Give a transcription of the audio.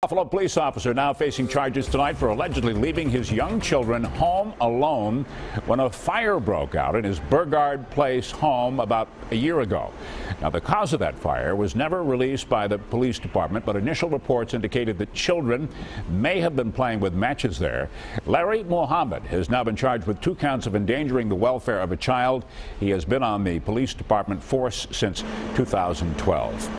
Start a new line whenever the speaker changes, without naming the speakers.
Buffalo police officer now facing charges tonight for allegedly leaving his young children home alone when a fire broke out in his Burgard Place home about a year ago. Now, the cause of that fire was never released by the police department, but initial reports indicated that children may have been playing with matches there. Larry Mohammed has now been charged with two counts of endangering the welfare of a child. He has been on the police department force since 2012.